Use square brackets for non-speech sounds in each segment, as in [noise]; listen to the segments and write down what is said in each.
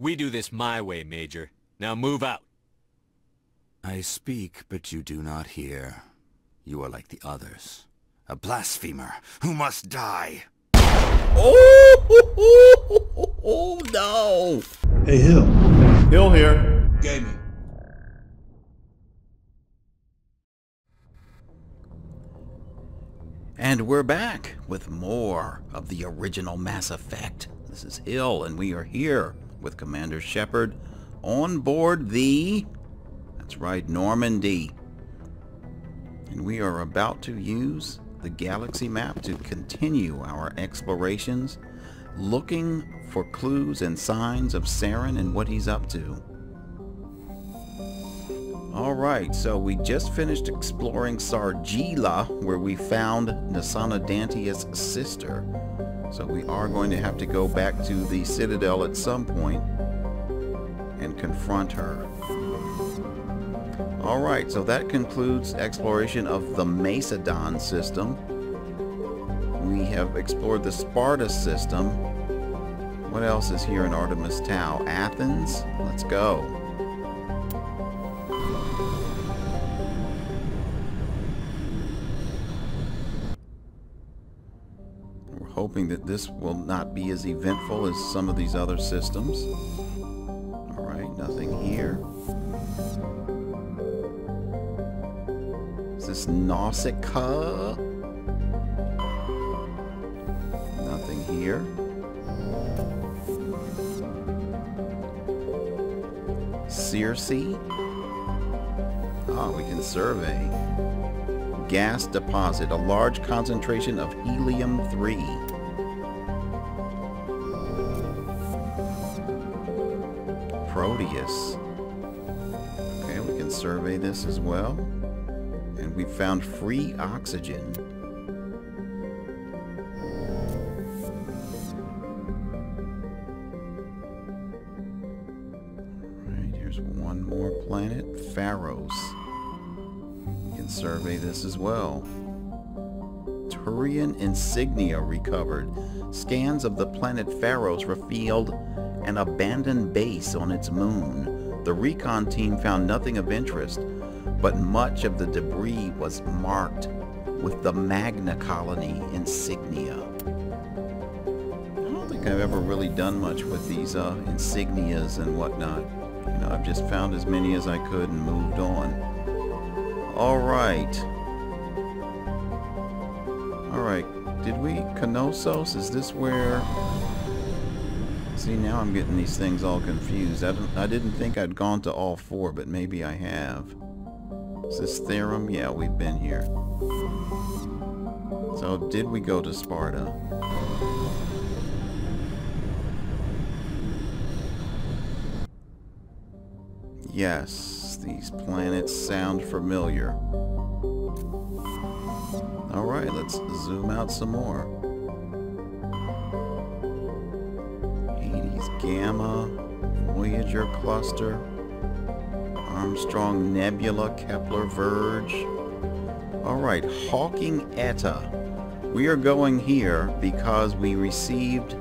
We do this my way, Major. Now move out. I speak, but you do not hear. You are like the others. A blasphemer who must die. Oh, [laughs] no! Hey, Hill. Hill here. Gaming. And we're back with more of the original Mass Effect. This is Hill, and we are here with Commander Shepard on board the... That's right, Normandy. And we are about to use the galaxy map to continue our explorations, looking for clues and signs of Saren and what he's up to. Alright, so we just finished exploring Sargila, where we found Nassana Dantius's sister. So we are going to have to go back to the Citadel at some point and confront her. Alright, so that concludes exploration of the Macedon system. We have explored the Sparta system. What else is here in Artemis Tau? Athens? Let's go. Hoping that this will not be as eventful as some of these other systems. Alright, nothing here. Is this Nausicaa? Nothing here. Circe? Ah, we can survey. Gas deposit, a large concentration of helium-3. Proteus. Okay, we can survey this as well. And we found free oxygen. Alright, here's one more planet, Pharos. We can survey this as well. Turian insignia recovered. Scans of the planet Pharos revealed an abandoned base on its moon. The recon team found nothing of interest, but much of the debris was marked with the Magna Colony insignia. I don't think I've ever really done much with these uh, insignias and whatnot. You know, I've just found as many as I could and moved on. Alright. Alright, did we... Knossos? Is this where... See, now I'm getting these things all confused. I, I didn't think I'd gone to all four, but maybe I have. Is this Therum? Yeah, we've been here. So, did we go to Sparta? Yes, these planets sound familiar. Alright, let's zoom out some more. Gamma, Voyager Cluster, Armstrong Nebula, Kepler Verge. Alright, Hawking Eta. We are going here because we received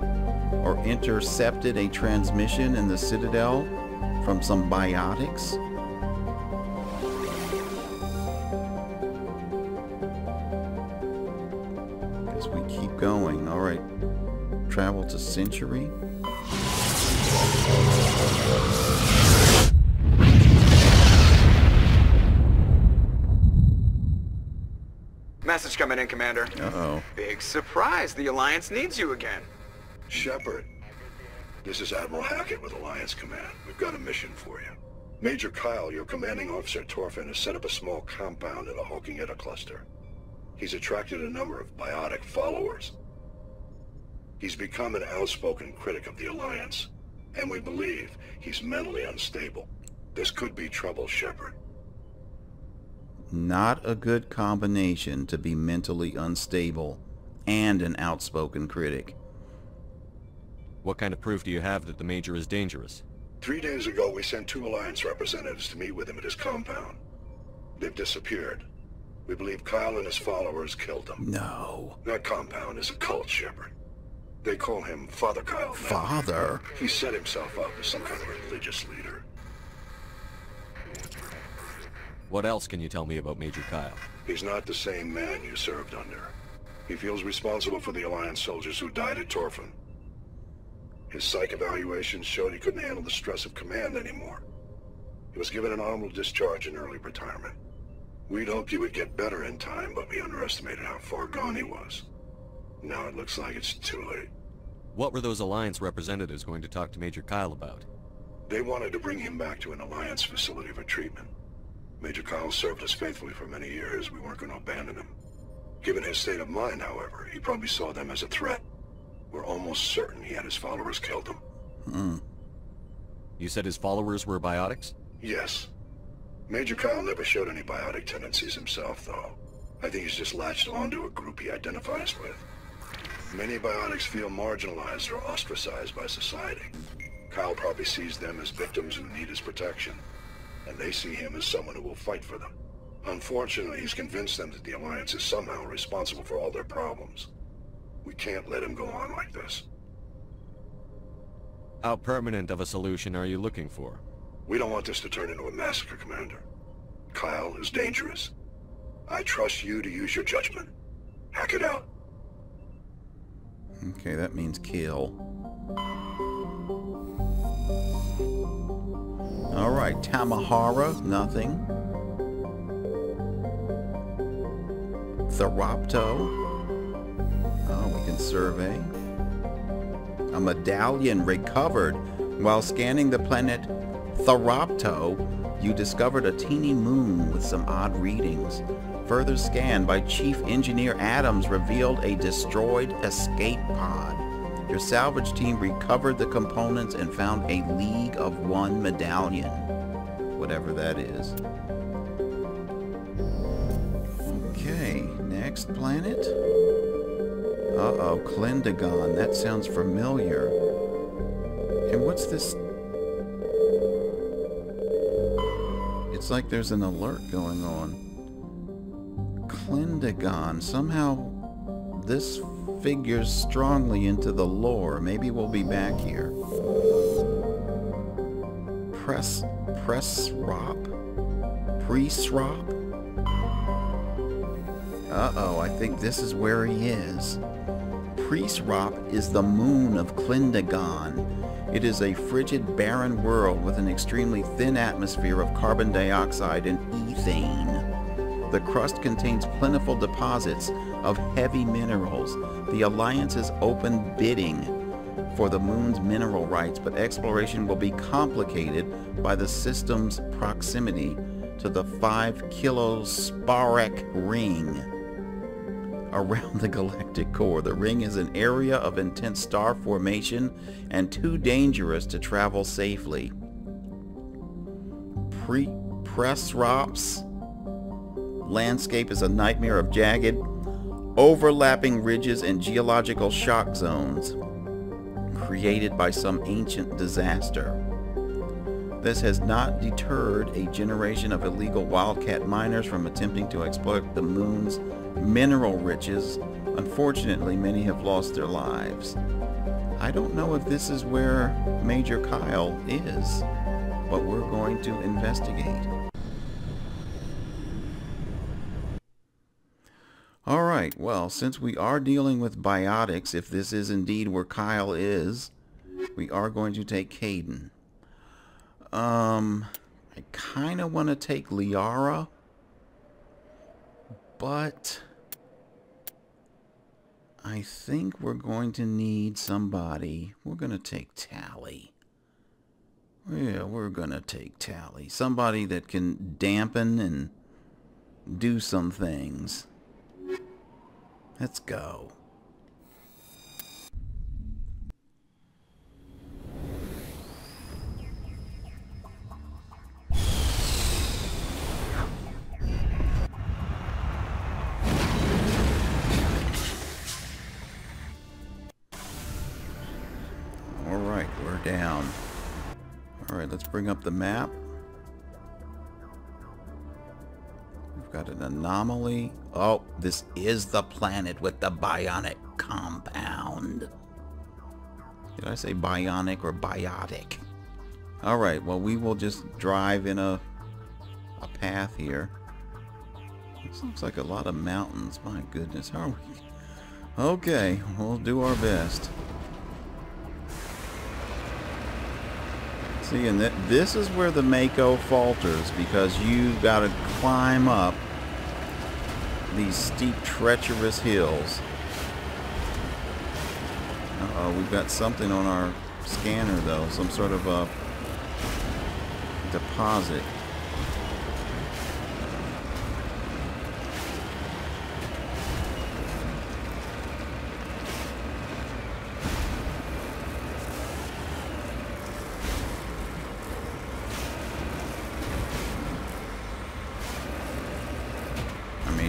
or intercepted a transmission in the Citadel from some biotics. As we keep going. Alright. Travel to Century. Coming in, Commander. Uh-oh. Big surprise. The Alliance needs you again. Shepard, this is Admiral Hackett with Alliance Command. We've got a mission for you. Major Kyle, your commanding officer Torfan, has set up a small compound in the Hawking Eta cluster. He's attracted a number of biotic followers. He's become an outspoken critic of the Alliance, and we believe he's mentally unstable. This could be trouble, Shepard. Not a good combination to be mentally unstable and an outspoken critic. What kind of proof do you have that the Major is dangerous? Three days ago, we sent two Alliance representatives to meet with him at his compound. They've disappeared. We believe Kyle and his followers killed them. No. That compound is a cult, Shepard. They call him Father Kyle. now. Father? He set himself up as some kind of religious leader. What else can you tell me about Major Kyle? He's not the same man you served under. He feels responsible for the Alliance soldiers who died at Torfan. His psych evaluation showed he couldn't handle the stress of command anymore. He was given an honorable discharge in early retirement. We'd hoped he would get better in time, but we underestimated how far gone he was. Now it looks like it's too late. What were those Alliance representatives going to talk to Major Kyle about? They wanted to bring him back to an Alliance facility for treatment. Major Kyle served us faithfully for many years. We weren't going to abandon him. Given his state of mind, however, he probably saw them as a threat. We're almost certain he had his followers killed him. Hmm. You said his followers were biotics? Yes. Major Kyle never showed any biotic tendencies himself, though. I think he's just latched onto a group he identifies with. Many biotics feel marginalized or ostracized by society. Kyle probably sees them as victims who need his protection, and they see him as someone who will fight for them. Unfortunately, he's convinced them that the Alliance is somehow responsible for all their problems. We can't let him go on like this. How permanent of a solution are you looking for? We don't want this to turn into a massacre, Commander. Kyle is dangerous. I trust you to use your judgment. Hackett out. Okay, that means kill. Alright, Tamahara, nothing. Theropto. Oh, we can survey. A medallion recovered. While scanning the planet Theropto, you discovered a teeny moon with some odd readings. Further scan by Chief Engineer Adams revealed a destroyed escape pod. Your salvage team recovered the components and found a League of One medallion. Whatever that is. Okay, next planet. Uh-oh, Klendagon. That sounds familiar. And what's this? It's like there's an alert going on. Klendagon. Somehow this figures strongly into the lore. Maybe we'll be back here. Press... Presrop. Priest Rop? Uh-oh, I think this is where he is. Priest Rop is the moon of Klendagon. It is a frigid, barren world with an extremely thin atmosphere of carbon dioxide and ethane. The crust contains plentiful deposits of heavy minerals. The Alliance is open bidding for the moon's mineral rights, but exploration will be complicated by the system's proximity to the 5 kiloparsec ring around the galactic core. The ring is an area of intense star formation and too dangerous to travel safely. Pre Presrop's landscape is a nightmare of jagged, overlapping ridges and geological shock zones created by some ancient disaster. This has not deterred a generation of illegal wildcat miners from attempting to exploit the moon's mineral riches. Unfortunately, many have lost their lives. I don't know if this is where Major Kyle is, but we're going to investigate. Alright, well, since we are dealing with biotics, if this is indeed where Kyle is, we are going to take Kaidan. Um, I kind of want to take Liara, but I think we're going to need somebody. We're going to take Tali. Yeah, we're going to take Tali. Somebody that can dampen and do some things. Let's go. Alright, we're down. Alright, let's bring up the map. An anomaly. Oh, this is the planet with the bionic compound. Did I say bionic or biotic? Alright, well we will just drive in a, a path here. This looks like a lot of mountains. My goodness, how are we? Okay, we'll do our best. See, and th this is where the Mako falters because you've got to climb up these steep, treacherous hills. Uh-oh, we've got something on our scanner, though. Some sort of a deposit.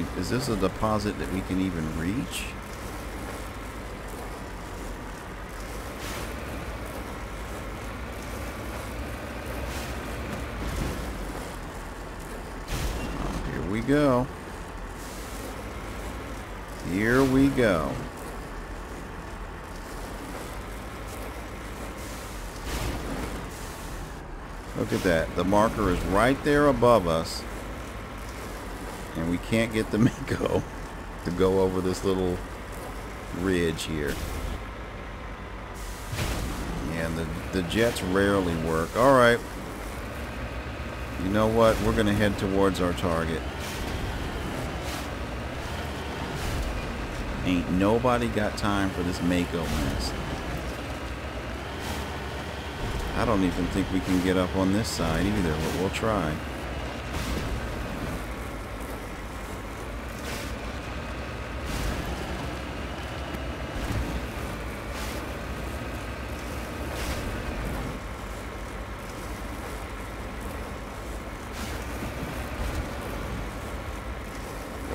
Mean, is this a deposit that we can even reach? Oh, here we go. Here we go. Look at that. The marker is right there above us. And we can't get the [laughs] Mako to go over this little ridge here. And the, the jets rarely work. Alright. You know what? We're going to head towards our target. Ain't nobody got time for this Mako mess. I don't even think we can get up on this side either, but we'll try.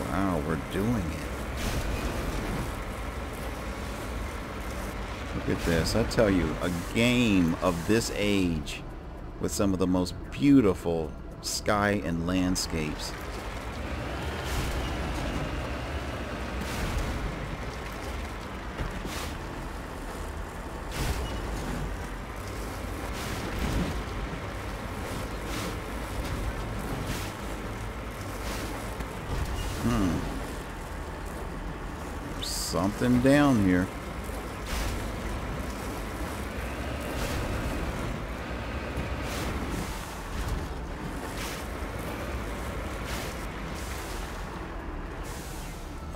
Wow, we're doing it. Look at this. I tell you, a game of this age with some of the most beautiful sky and landscapes. There's down here.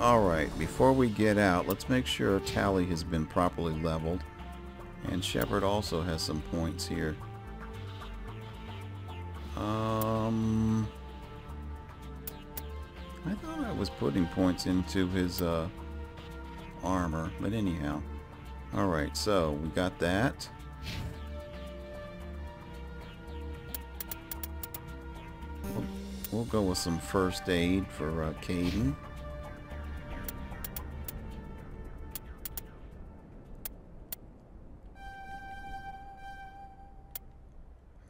Alright, before we get out, let's make sure Tali has been properly leveled. And Shepard also has some points here. Um, I thought I was putting points into his uh, but anyhow. Alright, so we got that. We'll, go with some first aid for uh, Kaidan.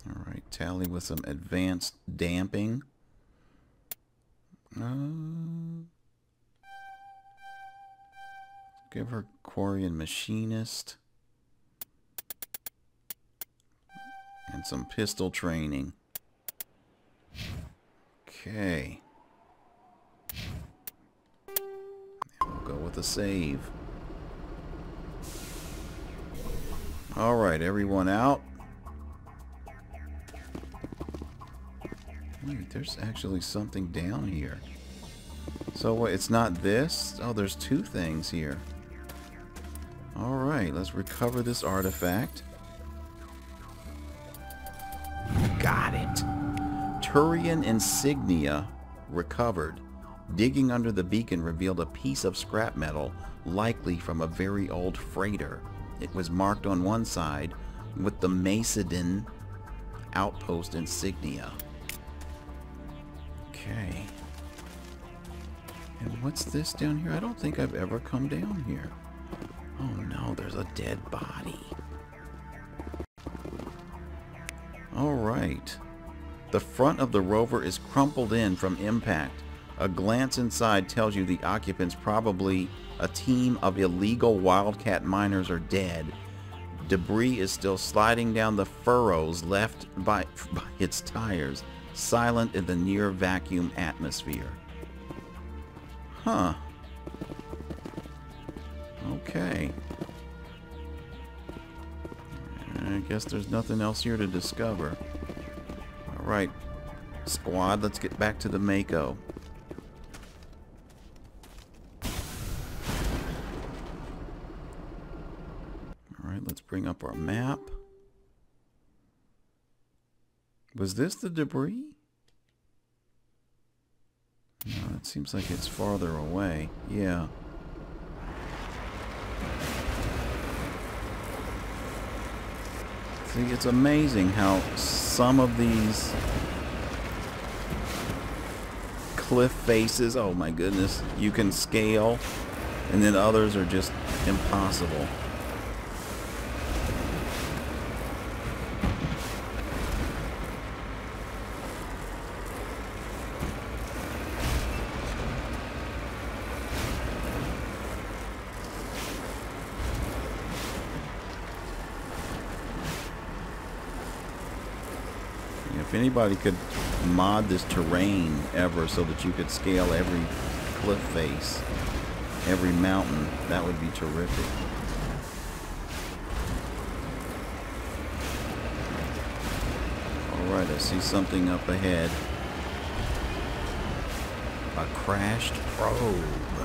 Alright, Tali with some advanced damping. Uh, give her Quarian Machinist. And some pistol training. Okay. We'll go with a save. Alright, everyone out. Wait, there's actually something down here. So what, it's not this? Oh, there's two things here. Alright, let's recover this artifact. Got it. Turian insignia recovered. Digging under the beacon revealed a piece of scrap metal, likely from a very old freighter. It was marked on one side with the Macedon outpost insignia. Okay. And what's this down here? I don't think I've ever come down here. Oh no, there's a dead body. Alright. The front of the rover is crumpled in from impact. A glance inside tells you the occupants, probably a team of illegal wildcat miners, are dead. Debris is still sliding down the furrows left by, [laughs] by its tires, silent in the near vacuum atmosphere. Huh. Okay. I guess there's nothing else here to discover. Alright, squad, let's get back to the Mako. Alright, let's bring up our map. Was this the debris? No, it seems like it's farther away. Yeah. See, it's amazing how some of these cliff faces, oh my goodness, you can scale, and then others are just impossible. If anybody could mod this terrain ever so that you could scale every cliff face, every mountain, that would be terrific. Alright, I see something up ahead. A crashed probe.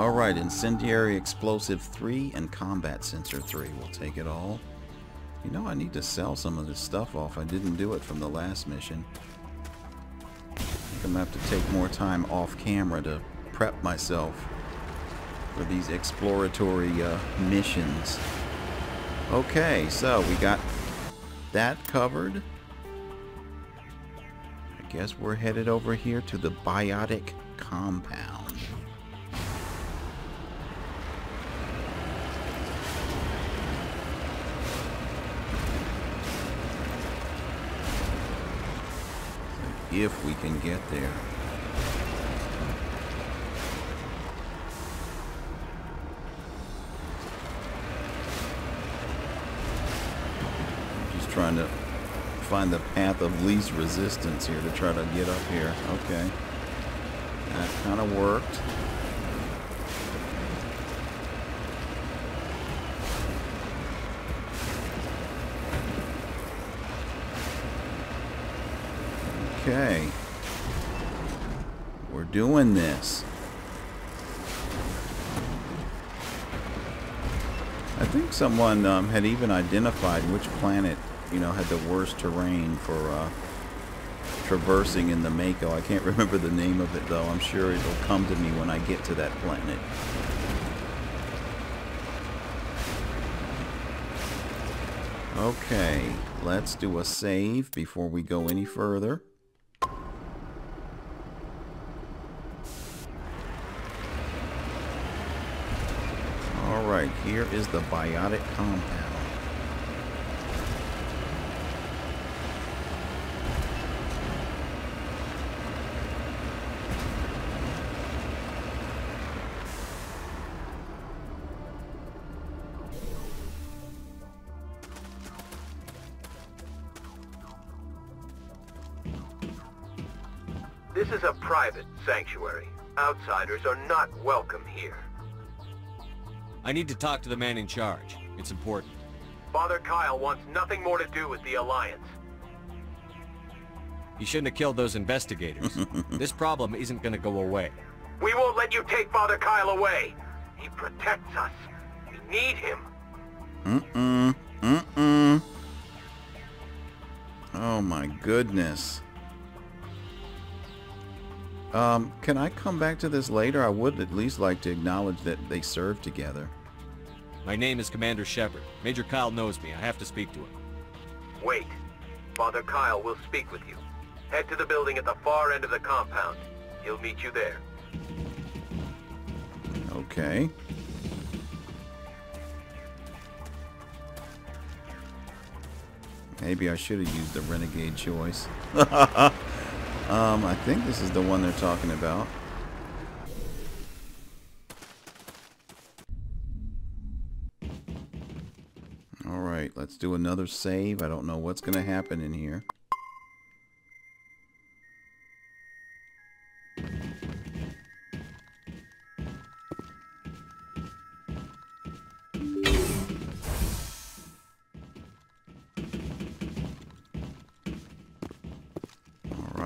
All right, incendiary explosive 3 and combat sensor 3. We'll take it all. You know, I need to sell some of this stuff off. I didn't do it from the last mission. I think I'm going to have to take more time off camera to prep myself for these exploratory uh, missions. Okay, so we got that covered. I guess we're headed over here to the biotic compound. If we can get there. Just trying to find the path of least resistance here to try to get up here. Okay. That kind of worked. Okay. We're doing this. I think someone um, had even identified which planet, you know, had the worst terrain for uh, traversing in the Mako. I can't [laughs] remember the name of it though. I'm sure it'll come to me when I get to that planet. Okay, let's do a save before we go any further. Alright, here is the biotic compound. This is a private sanctuary. Outsiders are not welcome here. I need to talk to the man in charge. It's important. Father Kyle wants nothing more to do with the Alliance. You shouldn't have killed those investigators. [laughs] this problem isn't gonna go away. We won't let you take Father Kyle away. He protects us. We need him. Mm-mm. Mm-mm. Oh my goodness. Um, can I come back to this later? I would at least like to acknowledge that they served together. My name is Commander Shepard. Major Kyle knows me. I have to speak to him. Wait. Father Kyle will speak with you. Head to the building at the far end of the compound. He'll meet you there. Okay. Maybe I should have used the renegade choice. [laughs] um, I think this is the one they're talking about. Alright, let's do another save. I don't know what's going to happen in here.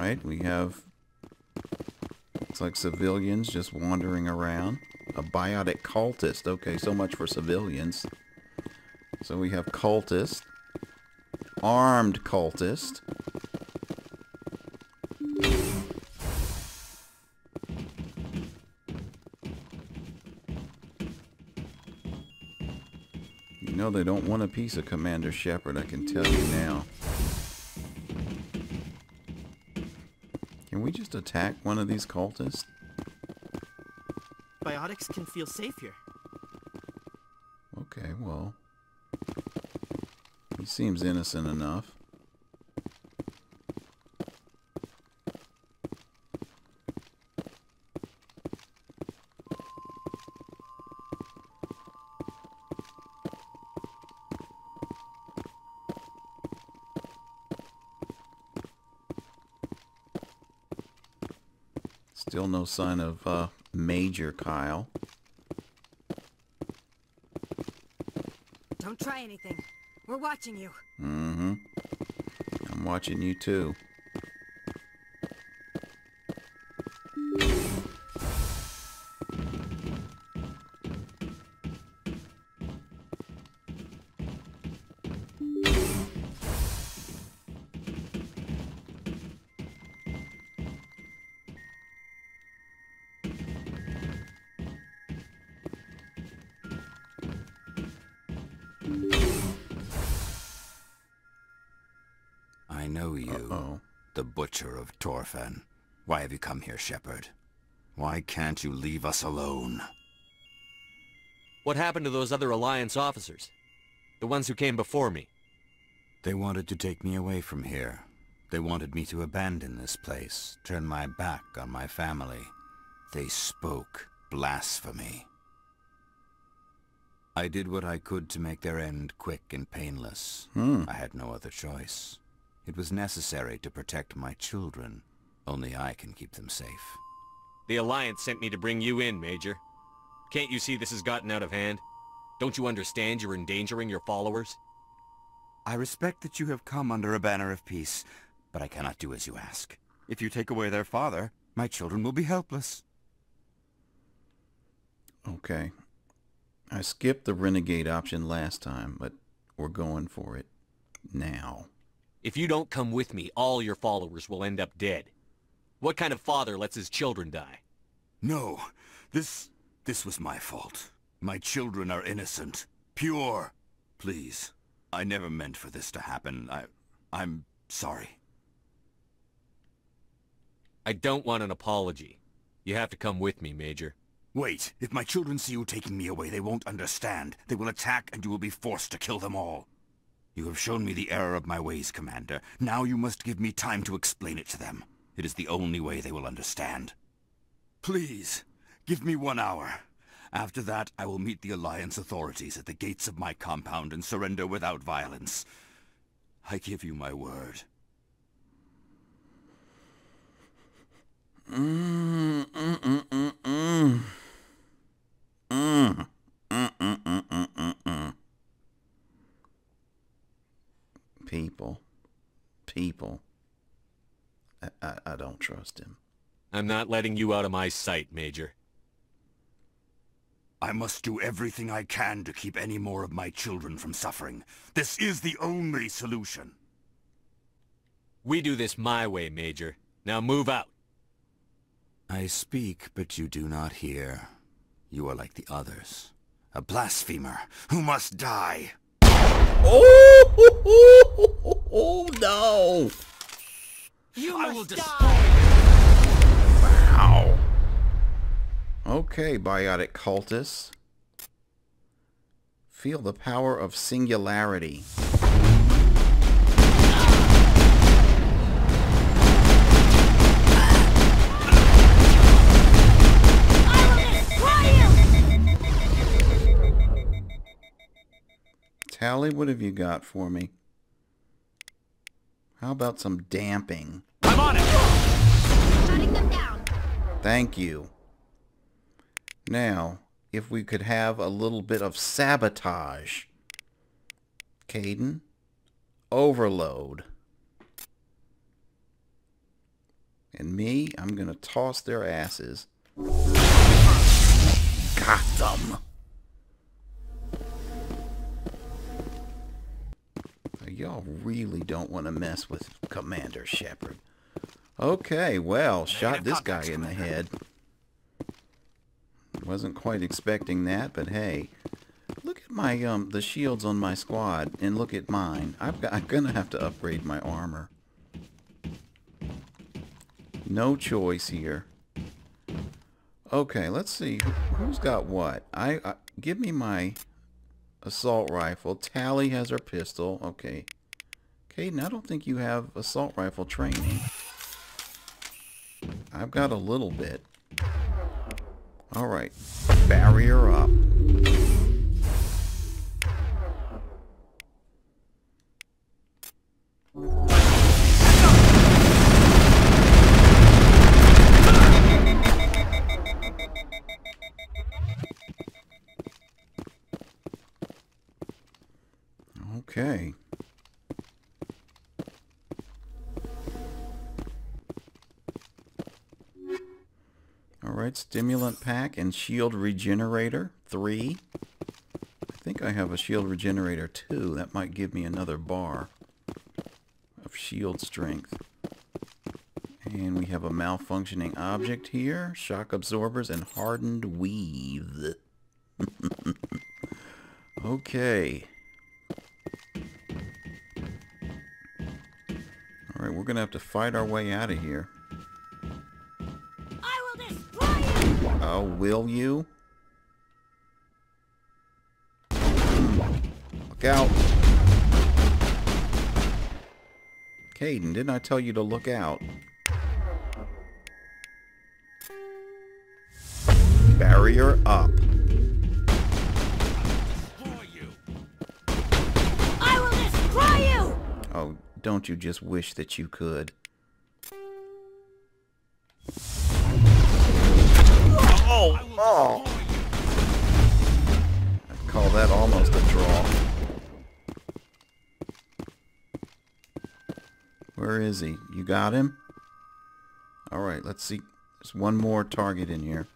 We have... Looks like civilians just wandering around. A biotic cultist. Okay, so much for civilians. So we have cultist. Armed cultist. You know they don't want a piece of Commander Shepard, I can tell you now. We just attack one of these cultists? Biotics can feel safe here. Okay, well. He seems innocent enough. Still no sign of uh, Major Kyle. Don't try anything. We're watching you. Mm-hmm. I'm watching you too. Have you come here, Shepard? Why can't you leave us alone? What happened to those other Alliance officers? The ones who came before me? They wanted to take me away from here. They wanted me to abandon this place, turn my back on my family. They spoke blasphemy. I did what I could to make their end quick and painless. Hmm. I had no other choice. It was necessary to protect my children. Only I can keep them safe. The Alliance sent me to bring you in, Major. Can't you see this has gotten out of hand? Don't you understand you're endangering your followers? I respect that you have come under a banner of peace, but I cannot do as you ask. If you take away their father, my children will be helpless. Okay. I skipped the renegade option last time, but we're going for it now. If you don't come with me, all your followers will end up dead. What kind of father lets his children die? No, this... this was my fault. My children are innocent. Pure. Please, I never meant for this to happen. I... I'm sorry. I don't want an apology. You have to come with me, Major. Wait, if my children see you taking me away, they won't understand. They will attack and you will be forced to kill them all. You have shown me the error of my ways, Commander. Now you must give me time to explain it to them. It is the only way they will understand. Please, give me one hour. After that, I will meet the Alliance authorities at the gates of my compound and surrender without violence. I give you my word. Mm, mm, mm, mm, mm. Mm. Mm, mm, mm, mm, mm, mm. People. People. I, I, I don't trust him. I'm not letting you out of my sight, Major. I must do everything I can to keep any more of my children from suffering. This is the only solution. We do this my way, Major. Now move out. I speak, but you do not hear. You are like the others. A blasphemer who must die. Oh, oh, [laughs] oh, no! You I must will die! destroy Wow. Okay, biotic cultists. Feel the power of singularity. Tali, what have you got for me? How about some damping? I'm on it! Shutting them down. Thank you. Now, if we could have a little bit of sabotage. Kaidan, overload. And me, I'm going to toss their asses. Got them. Y'all really don't want to mess with Commander Shepard. Okay, well, shot this guy in the head. Wasn't quite expecting that, but hey. Look at my um the shields on my squad and look at mine. I've got, I'm gonna have to upgrade my armor. No choice here. Okay, let's see who's got what. I, I give me my assault rifle. Tali has her pistol. Okay. Kaidan, I don't think you have assault rifle training. I've got a little bit. Alright. Barrier up. Stimulant pack and shield regenerator. Three. I think I have a shield regenerator too. That might give me another bar of shield strength. And we have a malfunctioning object here. Shock absorbers and hardened weave. [laughs] okay. Alright, we're going to have to fight our way out of here. Oh, will you? Look out. Kaidan, didn't I tell you to look out? Barrier up. I will destroy you! Oh, don't you just wish that you could? Oh! oh. I'd call that almost a draw. Where is he? You got him? Alright, let's see. There's one more target in here.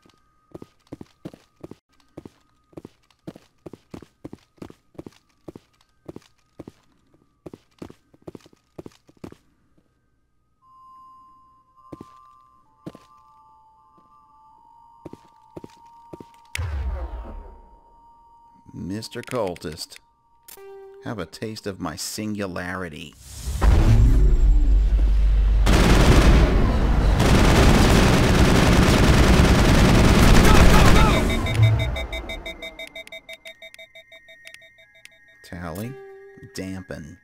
Mr. Cultist, have a taste of my singularity. Tali, dampen.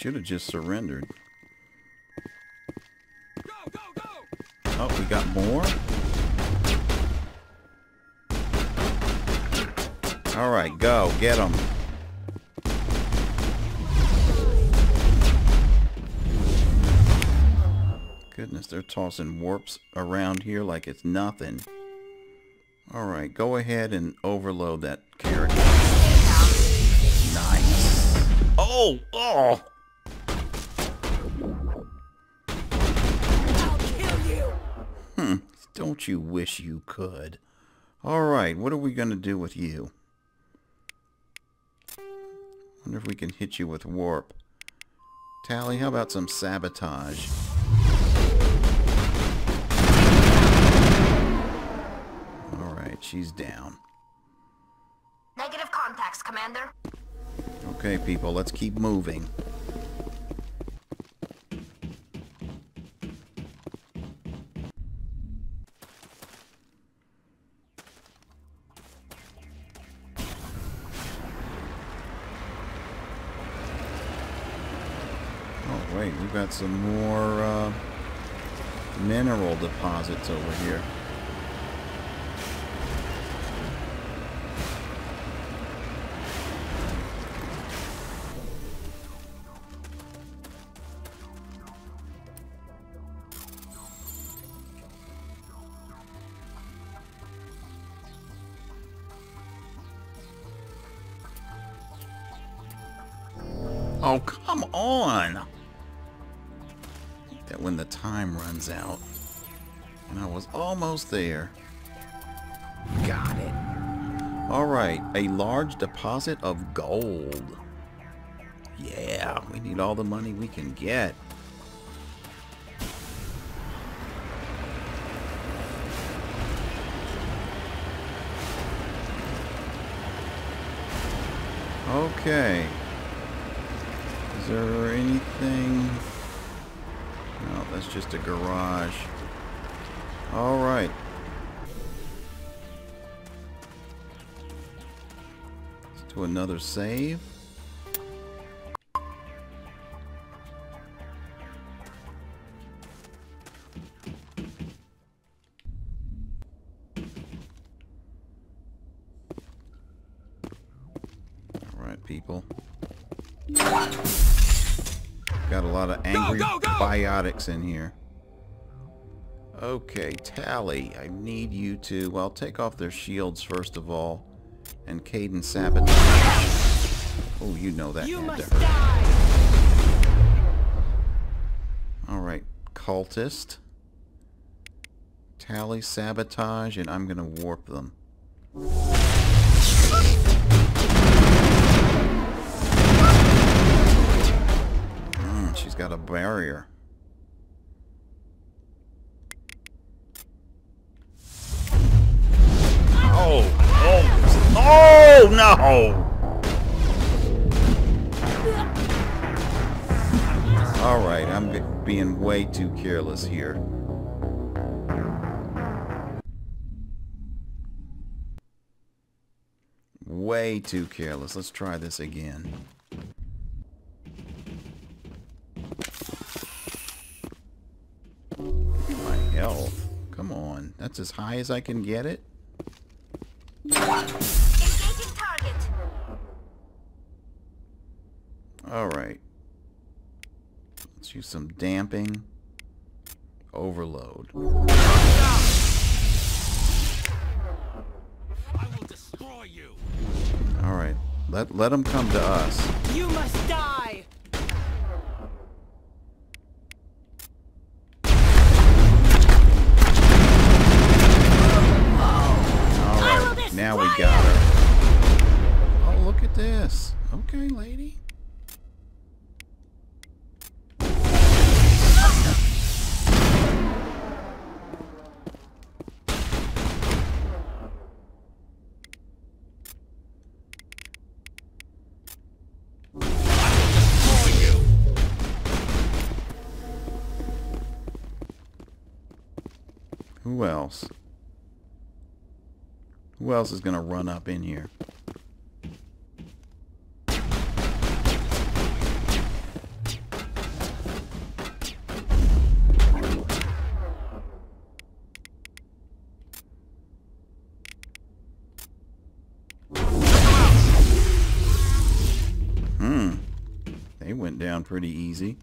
Should have just surrendered. Go, go, go! Oh, we got more? Alright, go. Get them. Goodness, they're tossing warps around here like it's nothing. Alright, go ahead and overload that character. Nice. Oh! Oh! I'll kill you! Hmm, don't you wish you could? Alright, what are we going to do with you? wonder if we can hit you with warp. Tali, how about some sabotage? Alright. She's down. Negative contacts, Commander. Okay, people, let's keep moving. Oh, wait, we've got some more uh, mineral deposits over here. Almost there. Got it. Alright, a large deposit of gold. Yeah, we need all the money we can get. Okay. Is there anything? No, that's just a garage. Alright. Let's do another save. Alright, people. Got a lot of angry go, go! biotics in here. Okay, Tali, I need you to, well, take off their shields first of all. And Kaidan sabotage. Oh, you know that You must die! Alright, cultist. Tali, sabotage, and I'm gonna warp them. Mm, she's got a barrier. Oh no! Alright, I'm be- being way too careless here. Way too careless. Let's try this again. My health. Come on. That's as high as I can get it? Alright. Let's use some damping. Overload. I will destroy you. Alright. Let, let them come to us. You must die! Alright, now we got her. Oh, look at this. Okay, lady. Who else? Who else is gonna run up in here? Hmm. They went down pretty easy.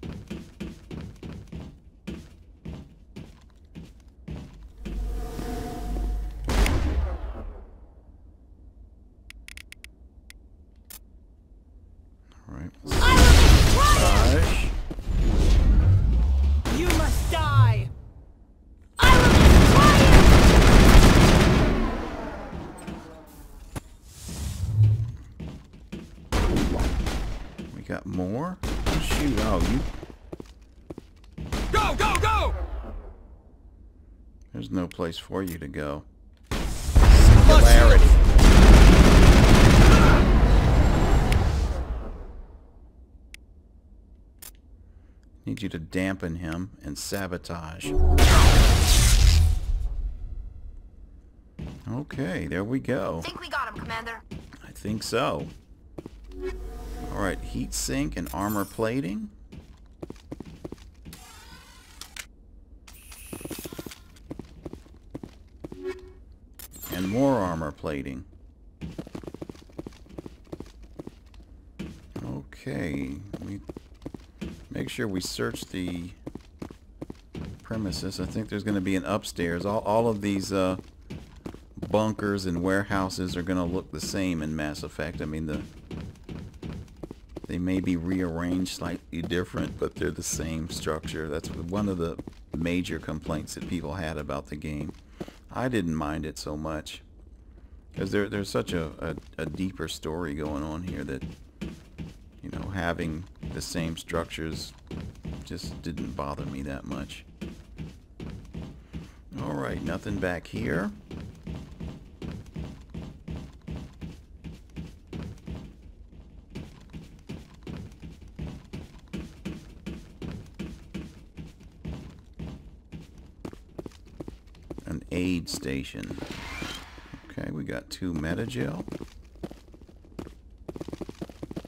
Place for you to go. popularity. Need you to dampen him and sabotage. Okay, there we go. Think we got him, Commander. I think so. Alright, heat sink and armor plating. More armor plating. Okay, we make sure we search the premises. I think there's going to be an upstairs. All, all of these uh, bunkers and warehouses are going to look the same in Mass Effect. I mean, the they may be rearranged slightly different, but they're the same structure. That's one of the major complaints that people had about the game. I didn't mind it so much because there, there's such a, a, a deeper story going on here that you know having the same structures just didn't bother me that much. All right, nothing back here. An aid station. Okay, we got two metagel.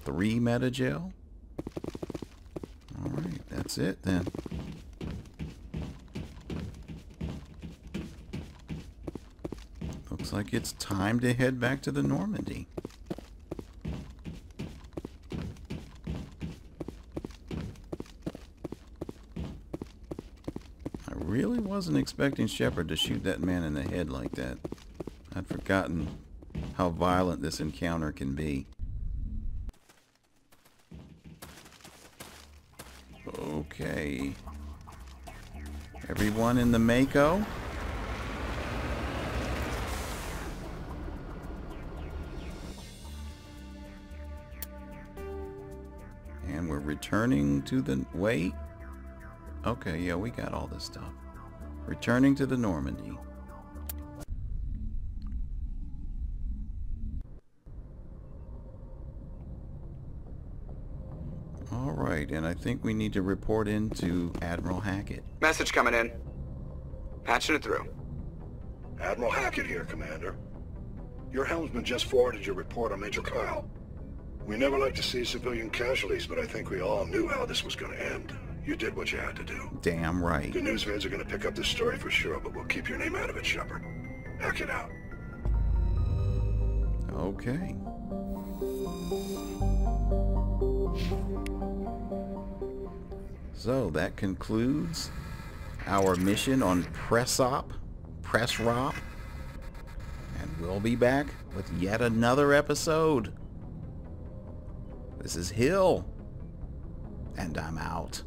Three metagel. Alright, that's it then. Looks like it's time to head back to the Normandy. I really wasn't expecting Shepard to shoot that man in the head like that. I'd forgotten how violent this encounter can be. Okay. Everyone in the Mako? And we're returning to the... Wait. Okay, yeah, we got all this stuff. Returning to the Normandy. All right, and I think we need to report in to Admiral Hackett. Message coming in. Patching it through. Admiral Hackett here, Commander. Your helmsman just forwarded your report on Major Kyle. We never like to see civilian casualties, but I think we all knew how this was going to end. You did what you had to do. Damn right. Good news fans are going to pick up this story for sure, but we'll keep your name out of it, Shepard. Hackett out. Okay. So that concludes our mission on Pressop, Presrop, and we'll be back with yet another episode. This is Hill, and I'm out.